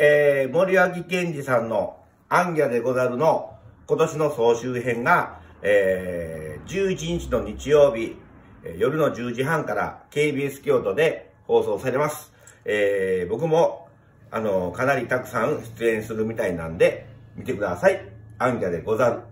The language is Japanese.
えー、森脇健二さんのアンギャでござるの今年の総集編が、えー、11日の日曜日、夜の10時半から KBS 京都で放送されます。えー、僕も、あの、かなりたくさん出演するみたいなんで、見てください。アンギャでござる。